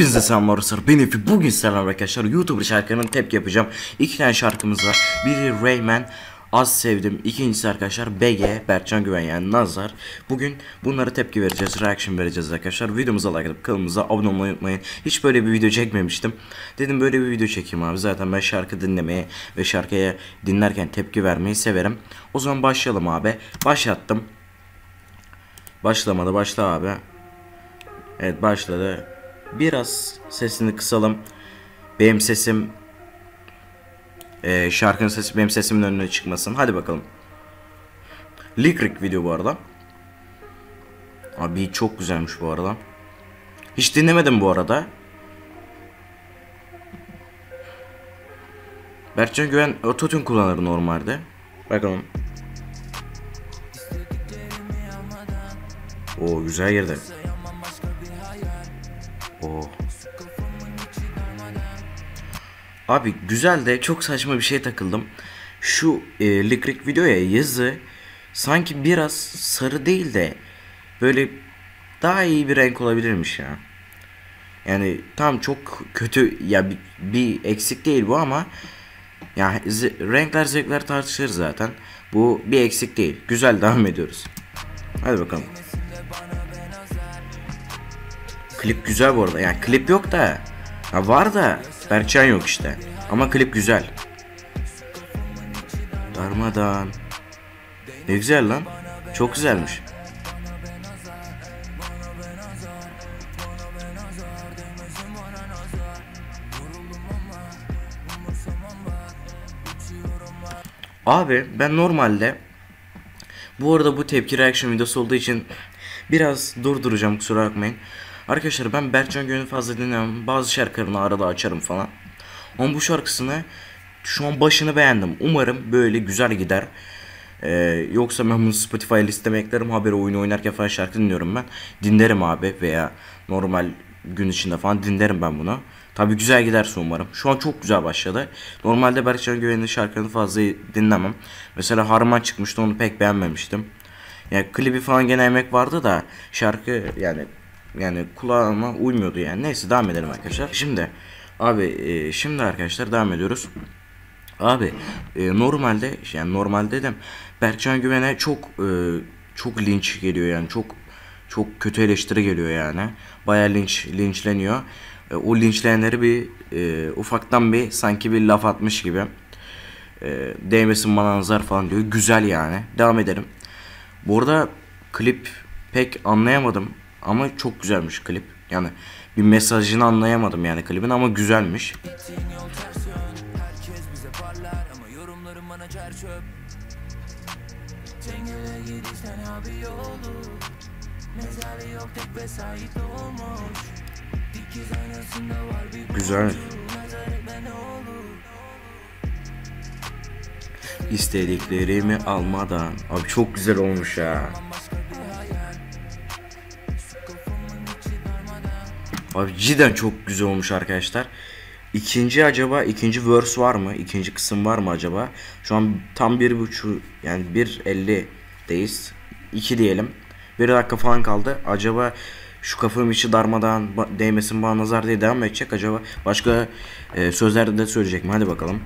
Hepinize selamlar arkadaşlar. Ben Efe. Bugün selam arkadaşlar. YouTuber şarkılarının tepki yapacağım. İki tane şarkımız var. Biri Rayman. Az sevdim. İkincisi arkadaşlar BG, Berkcan Güven yani Nazar. Bugün bunlara tepki vereceğiz, reaction vereceğiz arkadaşlar. Videomuza like atıp kanalımıza abone olmayı unutmayın. Hiç böyle bir video çekmemiştim. Dedim böyle bir video çekeyim abi. Zaten ben şarkı dinlemeyi ve şarkıya dinlerken tepki vermeyi severim. O zaman başlayalım abi. Başlattım. Başlamadı. Başla abi. Evet başladı. Biraz sesini kısalım. Benim sesim e, şarkının sesi benim sesimin önüne çıkmasın. Hadi bakalım. Likrik video bu arada. Abi çok güzelmiş bu arada. Hiç dinlemedim bu arada. Berkcan Güven ototune kullanır normalde. Bakalım. O güzel girdi. Oo. Abi güzel de çok saçma bir şey takıldım. Şu e, Likrik videoya yazı sanki biraz sarı değil de böyle daha iyi bir renk olabilirmiş ya. Yani tam çok kötü ya bir, bir eksik değil bu ama ya ze- renkler zevkler tartışılır zaten. Bu bir eksik değil. Güzel devam ediyoruz. Hadi bakalım. Klip güzel bu arada. Yani klip yok da. Ha var da Berkcan yok işte. Ama klip güzel. Darmadan. Ne güzel lan. Çok güzelmiş. Abi ben normalde bu arada bu tepki reaction videosu olduğu için biraz durduracağım kusura bakmayın. Arkadaşlar ben Berkcan Gönül fazla dinlemem. Bazı şarkılarını arada açarım falan. Ama bu şarkısını şu an başını beğendim. Umarım böyle güzel gider. Ee, yoksa ben bunu Spotify listeme eklerim. Haberi oyunu oynarken falan şarkı dinliyorum ben. Dinlerim abi veya normal gün içinde falan dinlerim ben bunu. Tabi güzel giderse umarım. Şu an çok güzel başladı. Normalde Berkcan Güven'in şarkılarını fazla dinlemem. Mesela Harman çıkmıştı onu pek beğenmemiştim. Yani klibi falan gene emek vardı da şarkı yani yani kulağıma uymuyordu yani. Neyse devam edelim arkadaşlar. Şimdi abi e, şimdi arkadaşlar devam ediyoruz. Abi e, normalde yani normal dedim Berkcan Güven'e çok e, çok linç geliyor yani çok çok kötü eleştiri geliyor yani. Baya linç linçleniyor. E, o linçleyenleri bir e, ufaktan bir sanki bir laf atmış gibi. E, değmesin bana nazar falan diyor. Güzel yani. Devam edelim. Bu arada klip pek anlayamadım ama çok güzelmiş klip. Yani bir mesajını anlayamadım yani klibin ama güzelmiş. Güzel. İstediklerimi almadan. Abi çok güzel olmuş ya. Abi cidden çok güzel olmuş arkadaşlar. İkinci acaba ikinci verse var mı? İkinci kısım var mı acaba? Şu an tam bir buçuk yani 1.50'deyiz. 2 diyelim. Bir dakika falan kaldı. Acaba şu kafanın içi darmadan değmesin bana nazar diye devam edecek acaba? Başka e, sözlerde de söyleyecek mi? Hadi bakalım.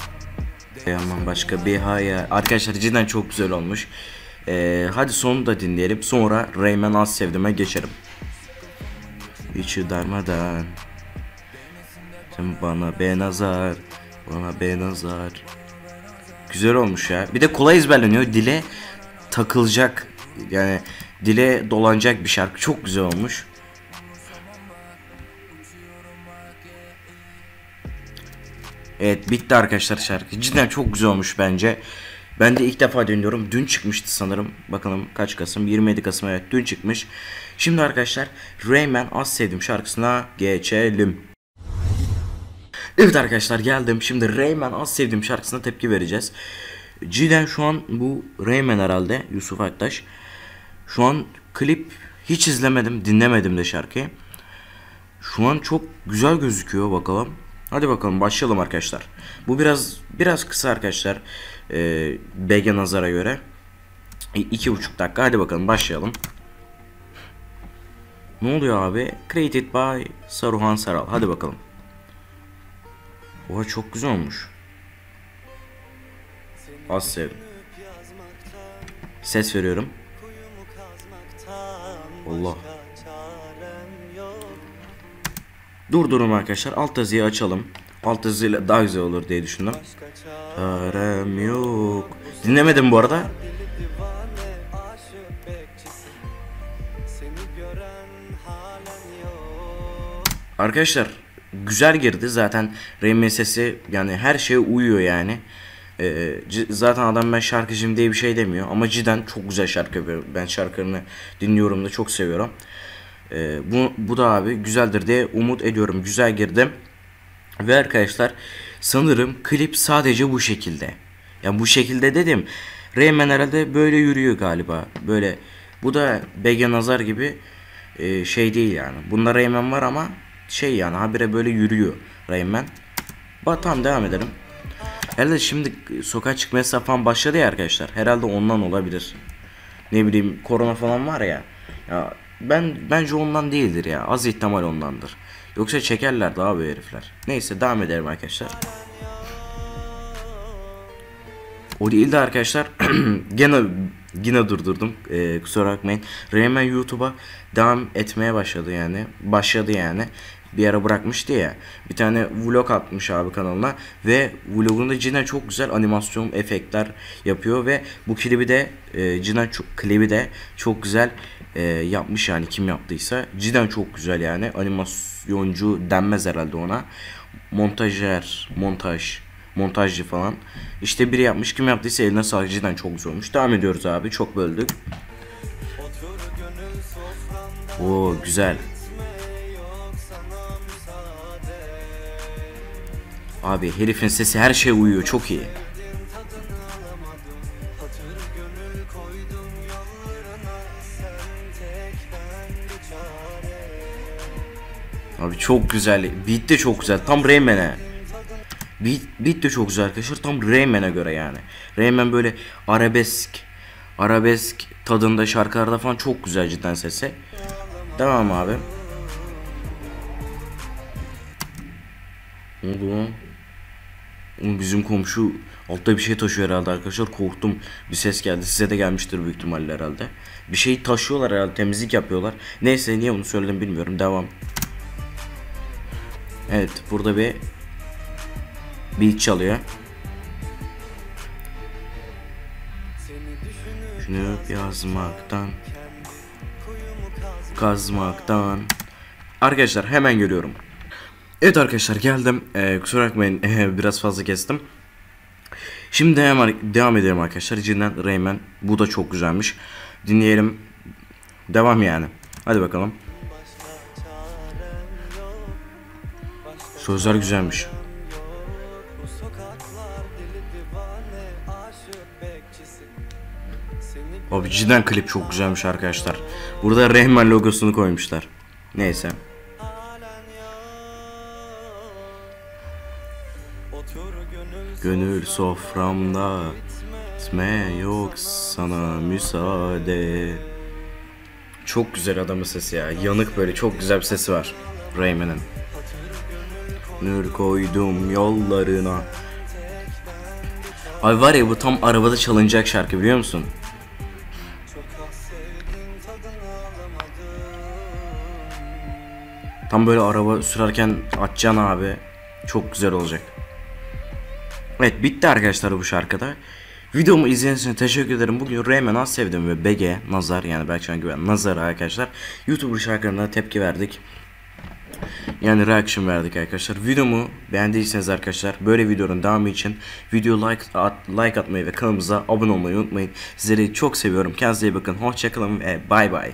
Aman başka bir hayal. Arkadaşlar cidden çok güzel olmuş. E, hadi sonu da dinleyelim. Sonra Rayman az sevdime geçerim. İçi darmadan. Sen bana be nazar. Bana be nazar. Güzel olmuş ya. Bir de kolay ezberleniyor. Dile takılacak. Yani dile dolanacak bir şarkı. Çok güzel olmuş. Evet bitti arkadaşlar şarkı. Cidden çok güzel olmuş bence. Ben de ilk defa dinliyorum. Dün çıkmıştı sanırım. Bakalım kaç Kasım? 27 Kasım evet dün çıkmış. Şimdi arkadaşlar Rayman az sevdiğim şarkısına geçelim. Evet arkadaşlar geldim. Şimdi Rayman az sevdiğim şarkısına tepki vereceğiz. Cidden şu an bu Rayman herhalde Yusuf Aktaş. Şu an klip hiç izlemedim, dinlemedim de şarkıyı. Şu an çok güzel gözüküyor bakalım. Hadi bakalım başlayalım arkadaşlar. Bu biraz biraz kısa arkadaşlar. Ee, BG Nazar'a göre. İ- iki buçuk dakika. Hadi bakalım başlayalım. Ne oluyor abi? Created by Saruhan Saral. Hadi bakalım. Oha çok güzel olmuş. Az sevdim. Ses veriyorum. Allah. Durdurun arkadaşlar. Alt yazıyı açalım. Alt yazıyla daha güzel olur diye düşündüm. Çarem yok. Dinlemedim bu arada. Arkadaşlar güzel girdi zaten Reymen sesi yani her şeye uyuyor yani. Ee, zaten adam ben şarkıcıyım diye bir şey demiyor ama cidden çok güzel şarkı yapıyor. Ben şarkılarını dinliyorum da çok seviyorum. Ee, bu, bu da abi güzeldir diye umut ediyorum. Güzel girdim. Ve arkadaşlar sanırım klip sadece bu şekilde. Yani bu şekilde dedim. Rayman herhalde böyle yürüyor galiba. Böyle bu da BG Nazar gibi e, şey değil yani. Bunda Rayman var ama şey yani habire böyle yürüyor Rayman. Ba tamam devam edelim. Herhalde şimdi sokağa çıkma yasağı başladı ya arkadaşlar. Herhalde ondan olabilir. Ne bileyim korona falan var ya. Ya ben bence ondan değildir ya. Az ihtimal ondandır. Yoksa çekerler daha bu herifler. Neyse devam edelim arkadaşlar. O değil de arkadaşlar gene yine durdurdum. Ee, kusura bakmayın. Rayman YouTube'a devam etmeye başladı yani. Başladı yani. Bir ara bırakmıştı ya. Bir tane vlog atmış abi kanalına ve vlogunda cidden çok güzel animasyon efektler yapıyor ve bu klibi de e, çok klibi de çok güzel e, yapmış yani kim yaptıysa. Cidden çok güzel yani. Animasyoncu denmez herhalde ona. Montajer, montaj montajcı falan. İşte biri yapmış kim yaptıysa eline sağlık cidden çok güzel olmuş. Devam ediyoruz abi çok böldük. Oo güzel. Abi herifin sesi her şeye uyuyor çok iyi. Abi çok güzel. Beat de çok güzel. Tam Rayman'e. Beat, beat de çok güzel arkadaşlar. Tam Rayman'e göre yani. Rayman böyle arabesk arabesk tadında şarkılarda falan çok güzel cidden sesi. Devam abi. Ne oldu lan? Bizim komşu altta bir şey taşıyor herhalde arkadaşlar. Korktum. Bir ses geldi. Size de gelmiştir büyük ihtimalle herhalde. Bir şey taşıyorlar herhalde. Temizlik yapıyorlar. Neyse niye bunu söyledim bilmiyorum. Devam. Evet burada bir beat çalıyor. Düşünüp yazmaktan kazmaktan Arkadaşlar hemen görüyorum. Evet arkadaşlar geldim. Ee, kusura bakmayın biraz fazla kestim. Şimdi hemen devam edelim arkadaşlar. Cidden Rayman bu da çok güzelmiş. Dinleyelim. Devam yani. Hadi bakalım. Sözler güzelmiş. Abi cidden klip çok güzelmiş arkadaşlar. Burada Rayman logosunu koymuşlar. Neyse. Gönül soframda Gitme yok sana müsaade Çok güzel adamın sesi ya Yanık böyle çok güzel bir sesi var Rayman'ın Nur koydum yollarına Ay var ya bu tam arabada çalınacak şarkı biliyor musun? Tam böyle araba sürerken açacaksın abi. Çok güzel olacak. Evet bitti arkadaşlar bu şarkıda. Videomu izlediğiniz için teşekkür ederim. Bugün Rayman az sevdim ve BG, Nazar yani Berkcan Güven, Nazar arkadaşlar. YouTuber şarkılarına tepki verdik. Yani reaction verdik arkadaşlar. Videomu beğendiyseniz arkadaşlar böyle videonun devamı için video like at, like atmayı ve kanalımıza abone olmayı unutmayın. Sizleri çok seviyorum. Kendinize iyi bakın. Hoşçakalın ve bay bay.